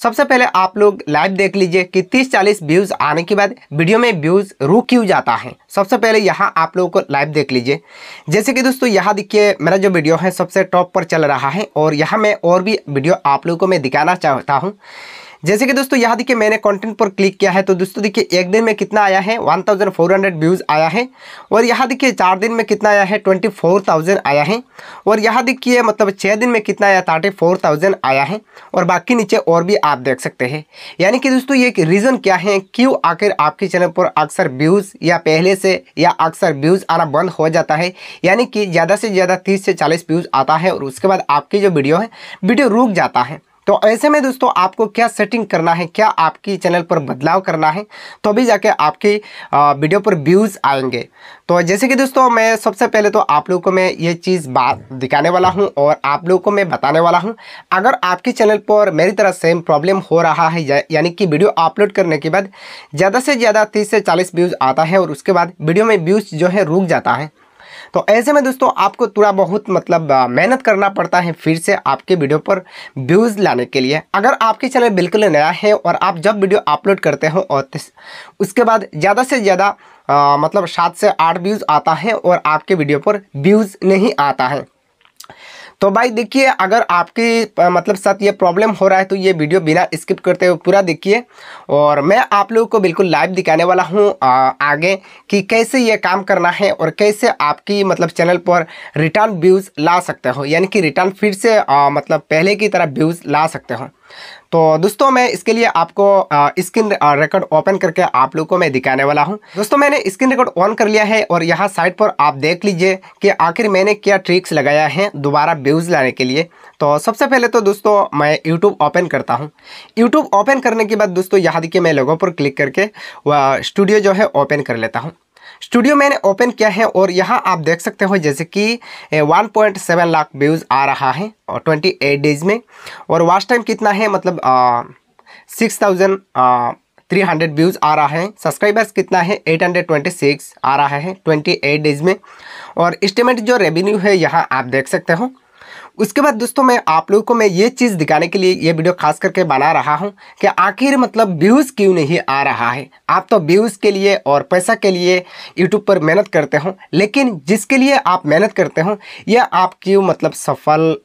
सबसे पहले आप लोग लाइव देख लीजिए कि 30-40 व्यूज़ आने के बाद वीडियो में व्यूज़ रुक क्यों जाता है। सबसे पहले यहाँ आप लोगों को लाइव देख लीजिए। जैसे कि दोस्तों, यहाँ देखिए मेरा जो वीडियो है, सबसे टॉप पर चल रहा है और यहाँ मैं और भी वीडियो आप लोगों को मैं दिखाना चाहता हूँ। जैसे कि दोस्तों यहाँ देखिए मैंने कंटेंट पर क्लिक किया है तो दोस्तों देखिए एक दिन में कितना आया है? 1400 व्यूज़ आया है। और यहाँ देखिए चार दिन में कितना आया है? 24,000 आया है। और यहाँ देखिए मतलब छः दिन में कितना आया? थर्टी फोर थाउज़ेंड आया है। और बाकी नीचे और भी आप देख सकते हैं। यानी कि दोस्तों ये रीज़न क्या है? क्यों आखिर आपके चैनल पर अक्सर व्यूज़ या पहले से या अक्सर व्यूज़ आना बंद हो जाता है? यानी कि ज़्यादा से ज़्यादा तीस से चालीस व्यूज़ आता है और उसके बाद आपकी जो वीडियो है वीडियो रुक जाता है। तो ऐसे में दोस्तों, आपको क्या सेटिंग करना है, क्या आपकी चैनल पर बदलाव करना है तो अभी जाके आपकी वीडियो पर व्यूज़ आएँगे। तो जैसे कि दोस्तों, मैं सबसे पहले तो आप लोगों को मैं ये चीज़ बात दिखाने वाला हूँ और आप लोगों को मैं बताने वाला हूँ। अगर आपके चैनल पर मेरी तरह सेम प्रॉब्लम हो रहा है यानी कि वीडियो अपलोड करने के बाद ज़्यादा से ज़्यादा तीस से चालीस व्यूज़ आता है और उसके बाद वीडियो में व्यूज़ जो है रुक जाता है तो ऐसे में दोस्तों, आपको थोड़ा बहुत मतलब मेहनत करना पड़ता है फिर से आपके वीडियो पर व्यूज़ लाने के लिए। अगर आपके चैनल बिल्कुल नया है और आप जब वीडियो अपलोड करते हो और उसके बाद ज़्यादा से ज़्यादा मतलब सात से आठ व्यूज़ आता है और आपके वीडियो पर व्यूज़ नहीं आता है तो भाई देखिए अगर आपकी मतलब साथ ये प्रॉब्लम हो रहा है तो ये वीडियो बिना स्किप करते हुए पूरा देखिए। और मैं आप लोगों को बिल्कुल लाइव दिखाने वाला हूँ आगे कि कैसे ये काम करना है और कैसे आपकी मतलब चैनल पर रिटर्न व्यूज़ ला सकते हो। यानी कि रिटर्न फिर से आ, मतलब पहले की तरह व्यूज़ ला सकते हो। तो दोस्तों, मैं इसके लिए आपको स्क्रीन रिकॉर्ड ओपन करके आप लोगों को मैं दिखाने वाला हूँ। दोस्तों, मैंने स्क्रीन रिकॉर्ड ऑन कर लिया है और यहाँ साइट पर आप देख लीजिए कि आखिर मैंने क्या ट्रिक्स लगाया है दोबारा व्यूज़ लाने के लिए। तो सबसे पहले तो दोस्तों, मैं यूट्यूब ओपन करता हूँ। यूट्यूब ओपन करने के बाद दोस्तों, यहाँ देखिए मैं लोगों पर क्लिक करके स्टूडियो जो है ओपन कर लेता हूँ। स्टूडियो मैंने ओपन किया है और यहाँ आप देख सकते हो जैसे कि 1.7 लाख व्यूज़ आ रहा है और 28 डेज़ में। और वास्ट टाइम कितना है? मतलब six thousand three hundred views आ रहा है। सब्सक्राइबर्स कितना है? 826 आ रहा है 28 डेज़ में। और इस्टीमेट जो रेवेन्यू है, यहाँ आप देख सकते हो। उसके बाद दोस्तों मैं आप लोगों को मैं ये चीज़ दिखाने के लिए ये वीडियो खास करके बना रहा हूँ कि आखिर मतलब व्यूज़ क्यों नहीं आ रहा है। आप तो व्यूज़ के लिए और पैसा के लिए यूट्यूब पर मेहनत करते हो, लेकिन जिसके लिए आप मेहनत करते हो, यह आप क्यों मतलब सफल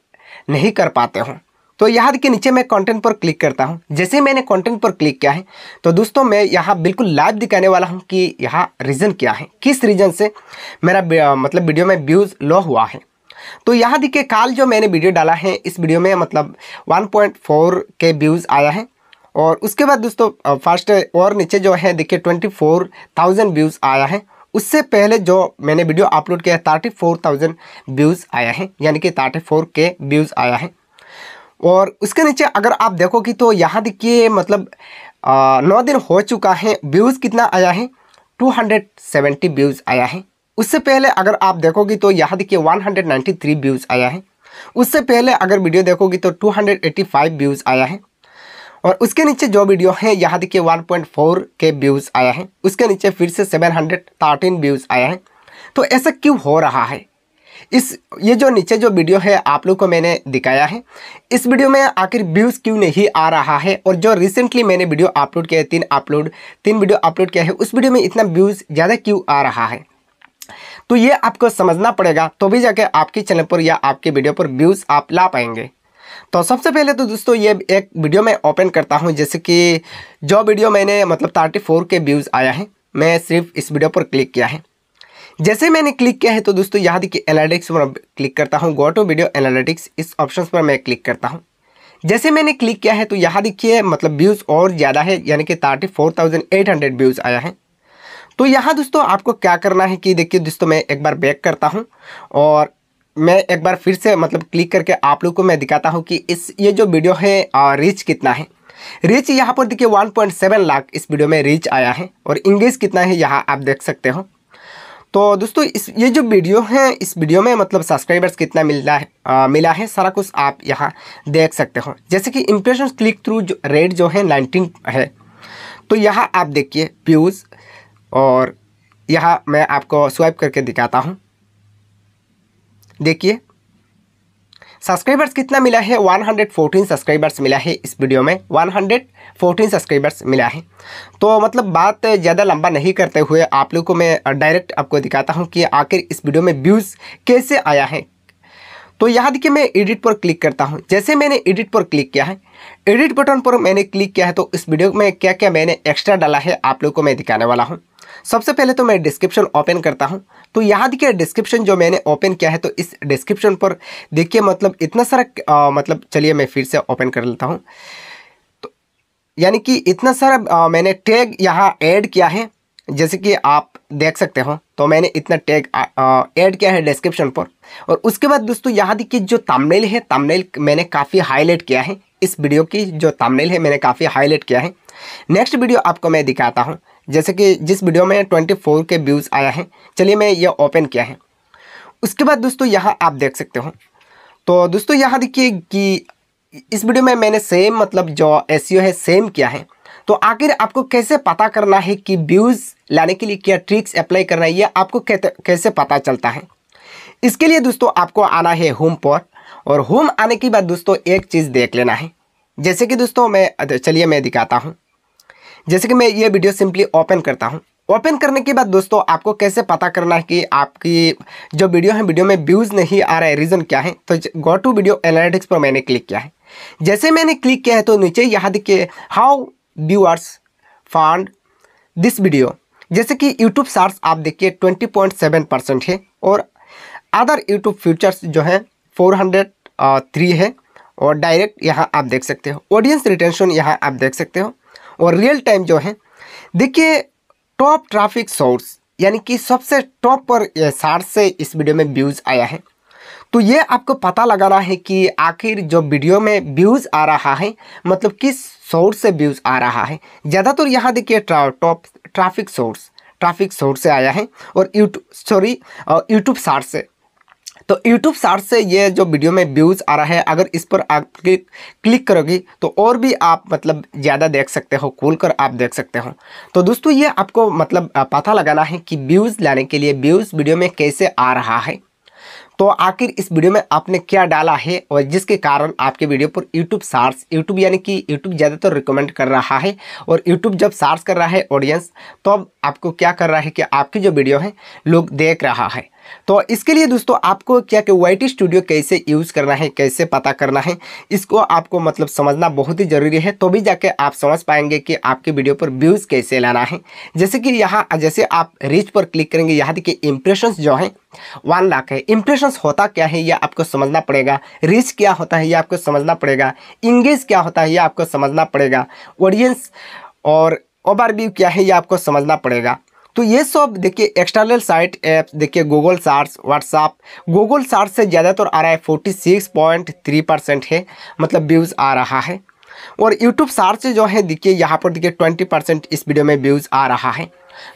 नहीं कर पाते हो? तो यहाँ के नीचे मैं कंटेंट पर क्लिक करता हूँ। जैसे मैंने कंटेंट पर क्लिक किया है तो दोस्तों मैं यहाँ बिल्कुल लाइव दिखाने वाला हूँ कि यहाँ रीज़न क्या है। किस रीज़न से मेरा मतलब वीडियो में व्यूज़ लो हुआ है? तो यहाँ देखिए काल जो मैंने वीडियो डाला है इस वीडियो में मतलब 1.4 के व्यूज़ आया है। और उसके बाद दोस्तों फ़र्स्ट और नीचे जो है देखिए 24,000 व्यूज़ आया है। उससे पहले जो मैंने वीडियो अपलोड किया थर्टी फोर थाउज़ेंड व्यूज़ आया है यानी कि थर्टी फोर के व्यूज़ आया है। और उसके नीचे अगर आप देखोगे तो यहाँ देखिए मतलब नौ दिन हो चुका है व्यूज़ कितना आया है? टू हंड्रेड सेवेंटी व्यूज़ आया है। उससे पहले अगर आप देखोगे तो यहाँ देखिए 193 व्यूज़ आया है। उससे पहले अगर वीडियो देखोगे तो 285 व्यूज़ आया है। और उसके नीचे जो वीडियो है, यहाँ देखिए 1.4 के व्यूज़ आया है। उसके नीचे फिर से 713 व्यूज़ आया है। तो ऐसा क्यों हो रहा है? इस, ये जो नीचे जो वीडियो है, आप लोग को मैंने दिखाया है। इस वीडियो में आखिर व्यूज़ क्यों नहीं आ रहा है? और जो रिसेंटली मैंने वीडियो अपलोड किया है, तीन अपलोड तीन वीडियो अपलोड किया है, उस वीडियो में इतना व्यूज़ ज़्यादा क्यों आ रहा है? तो ये आपको समझना पड़ेगा तो भी जाके आपके चैनल पर या आपके वीडियो पर व्यूज़ आप ला पाएँगे। तो सबसे पहले तो दोस्तों ये एक वीडियो मैं ओपन करता हूँ, जैसे कि जो वीडियो मैंने मतलब थर्टी फोर के व्यूज़ आया है, मैं सिर्फ़ इस वीडियो पर क्लिक किया है। जैसे मैंने क्लिक किया है तो दोस्तों यहाँ देखिए एनालिटिक्स पर क्लिक करता हूँ गो टू वीडियो एनालिटिक्स इस ऑप्शन पर मैं क्लिक करता हूँ। जैसे मैंने क्लिक किया है तो यहाँ देखिए मतलब व्यूज़ और ज़्यादा है, यानी कि thirty four thousand eight hundred views आया है। तो यहाँ दोस्तों आपको क्या करना है कि देखिए दोस्तों मैं एक बार बैक करता हूँ और मैं एक बार फिर से मतलब क्लिक करके आप लोग को मैं दिखाता हूँ कि इस ये जो वीडियो है रीच कितना है। रीच यहाँ पर देखिए 1.7 लाख इस वीडियो में रीच आया है और इंगेज कितना है यहाँ आप देख सकते हो। तो दोस्तों इस ये जो वीडियो है इस वीडियो में मतलब सब्सक्राइबर्स कितना मिला है आ, मिला है सारा कुछ आप यहाँ देख सकते हो। जैसे कि इम्प्रेशन क्लिक थ्रू रेट जो है नाइनटीन है। तो यहाँ आप देखिए व्यूज़ और यहाँ मैं आपको स्वाइप करके दिखाता हूँ। देखिए सब्सक्राइबर्स कितना मिला है? 114 सब्सक्राइबर्स मिला है इस वीडियो में। 114 सब्सक्राइबर्स मिला है। तो मतलब बात ज़्यादा लंबा नहीं करते हुए आप लोग को मैं डायरेक्ट आपको दिखाता हूँ कि आखिर इस वीडियो में व्यूज़ कैसे आया है। तो यहाँ देखिए मैं एडिट पर क्लिक करता हूँ। जैसे मैंने एडिट पर क्लिक किया है एडिट बटन पर मैंने क्लिक किया है तो इस वीडियो में क्या क्या मैंने एक्स्ट्रा डाला है आप लोग को मैं दिखाने वाला हूँ। सबसे पहले तो मैं डिस्क्रिप्शन ओपन करता हूँ। तो यहाँ देखिए डिस्क्रिप्शन जो मैंने ओपन किया है तो इस डिस्क्रिप्शन पर देखिए मतलब इतना सारा आ, मतलब चलिए मैं फिर से ओपन कर लेता हूँ। तो यानी कि इतना सारा आ, मैंने टैग यहाँ ऐड किया है। जैसे कि आप देख सकते हो तो मैंने इतना टैग ऐड किया है डिस्क्रिप्शन पर। और उसके बाद दोस्तों यहाँ देखिए जो तमनेल है तमनेल मैंने काफ़ी हाईलाइट किया है। इस वीडियो की जो तमनेल है मैंने काफ़ी हाईलाइट किया है। नेक्स्ट वीडियो आपको मैं दिखाता हूँ। जैसे कि जिस वीडियो में ट्वेंटी फोर के व्यूज़ आया है, चलिए मैं ये ओपन किया है। उसके बाद दोस्तों यहाँ आप देख सकते हो। तो दोस्तों यहाँ देखिए कि इस वीडियो में मैंने सेम मतलब जो एस है सेम किया है। तो आखिर आपको कैसे पता करना है कि व्यूज़ लाने के लिए क्या ट्रिक्स अप्लाई करना है ये आपको कैसे पता चलता है? इसके लिए दोस्तों आपको आना है होम पर, और होम आने के बाद दोस्तों एक चीज़ देख लेना है। जैसे कि दोस्तों मैं चलिए मैं दिखाता हूँ। जैसे कि मैं ये वीडियो सिंपली ओपन करता हूँ। ओपन करने के बाद दोस्तों, आपको कैसे पता करना है कि आपकी जो वीडियो है, वीडियो में व्यूज़ नहीं आ रहा है रीज़न क्या है? तो गो टू वीडियो एनालिटिक्स पर मैंने क्लिक किया है। जैसे मैंने क्लिक किया है तो नीचे यहाँ देखिए how viewers found this video जैसे कि यूट्यूब सार्स आप देखिए ट्वेंटी पॉइंट सेवन परसेंट है और अदर यूट्यूब फ्यूचर्स जो है फोर हंड्रेड थ्री है और डायरेक्ट यहाँ आप देख सकते हो। ऑडियंस रिटेंशन यहाँ आप देख सकते हो। और रियल टाइम जो है, देखिए टॉप ट्रैफ़िक सोर्स यानी कि सबसे टॉप पर सार्स से इस वीडियो में व्यूज़ आया है। तो ये आपको पता लगाना है कि आखिर जो वीडियो में व्यूज़ आ रहा है मतलब किस सोर्स से व्यूज़ आ रहा है। ज़्यादातर यहाँ देखिए top traffic source traffic source से आया है और यूट्यूब सॉरी यूट्यूब सार्ट से। तो यूट्यूब सार्ट से ये जो वीडियो में व्यूज़ आ रहा है, अगर इस पर आप क्लिक क्लिक करोगे तो और भी आप मतलब ज़्यादा देख सकते हो खोल कर आप देख सकते हो। तो दोस्तों, ये आपको मतलब पता लगाना है कि व्यूज़ लाने के लिए व्यूज़ वीडियो में कैसे आ रहा है। तो आखिर इस वीडियो में आपने क्या डाला है और जिसके कारण आपके वीडियो पर यूट्यूब सार्स यूट्यूब यानी कि यूट्यूब ज़्यादातर रिकमेंड कर रहा है और यूट्यूब जब सार्स कर रहा है ऑडियंस तो अब आपको क्या कर रहा है कि आपकी जो वीडियो है, लोग देख रहा है। तो इसके लिए दोस्तों, आपको क्या कि वाई स्टूडियो कैसे यूज़ करना है, कैसे पता करना है, इसको आपको मतलब समझना बहुत ही ज़रूरी है तो भी जाके आप समझ पाएँगे कि आपके वीडियो पर व्यूज़ कैसे लाना है। जैसे कि यहाँ, जैसे आप रीच पर क्लिक करेंगे, यहाँ देखिए इंप्रेशंस जो है वन लाख है। इंप्रेशंस होता क्या है, यह आपको समझना पड़ेगा। रीच क्या होता है ये आपको समझना पड़ेगा। इंगेज क्या होता है ये आपको समझना पड़ेगा। ऑडियंस और ओवरव्यू क्या है ये आपको समझना पड़ेगा। तो ये सब देखिए एक्सटर्नल साइट ऐप्स देखिए Google search WhatsApp Google search से ज़्यादातर आ रहा है forty six point three percent है मतलब व्यूज़ आ रहा है। और यूट्यूब सार्च से जो है, देखिए यहाँ पर देखिए ट्वेंटी परसेंट इस वीडियो में व्यूज़ आ रहा है।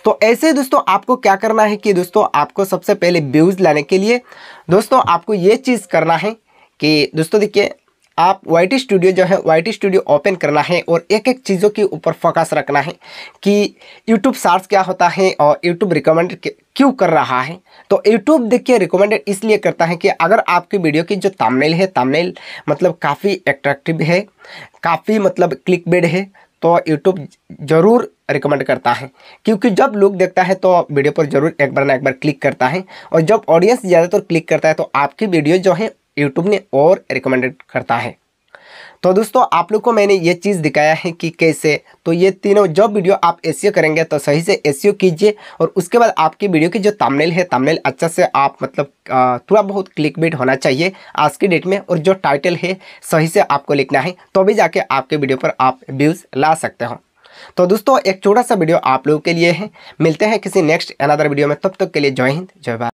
तो ऐसे दोस्तों आपको क्या करना है कि दोस्तों आपको सबसे पहले व्यूज़ लाने के लिए दोस्तों आपको ये चीज़ करना है कि दोस्तों देखिए आप वाईटी स्टूडियो जो है वाईटी स्टूडियो ओपन करना है और एक एक चीज़ों के ऊपर फोकस रखना है कि यूट्यूब सार्च क्या होता है और यूट्यूब रिकमेंड क्यों कर रहा है। तो यूट्यूब देखिए रिकमेंडेड इसलिए करता है कि अगर आपकी वीडियो की जो तामनेल है तामनेल मतलब काफ़ी एट्रैक्टिव है, काफ़ी मतलब क्लिक बेड है तो यूट्यूब ज़रूर रिकमेंड करता है। क्योंकि जब लोग देखता है तो वीडियो पर ज़रूर एक बार ना एक बार क्लिक करता है और जब ऑडियंस ज़्यादातर क्लिक करता है तो आपकी वीडियो जो है यूट्यूब ने और रिकमेंडेड करता है। तो दोस्तों, आप लोग को मैंने ये चीज़ दिखाया है कि कैसे। तो ये तीनों जब वीडियो आप एस करेंगे तो सही से एस कीजिए और उसके बाद आपकी वीडियो की जो तमनेल है तमनेल अच्छा से आप मतलब थोड़ा बहुत क्लिक बेट होना चाहिए आज की डेट में और जो टाइटल है, सही से आपको लिखना है तो भी जाके आपके वीडियो पर आप व्यूज़ ला सकते हो। तो दोस्तों, एक छोटा सा वीडियो आप लोगों के लिए है। मिलते हैं किसी नेक्स्ट अनदर वीडियो में, तब तक के लिए जय हिंद, जय भारत।